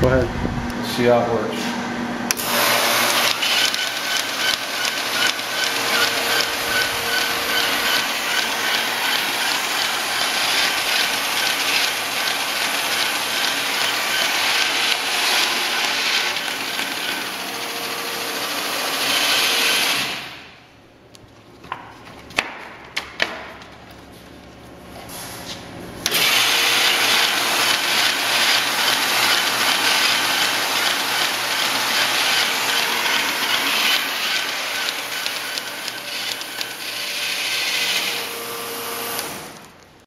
Go ahead. See how it works.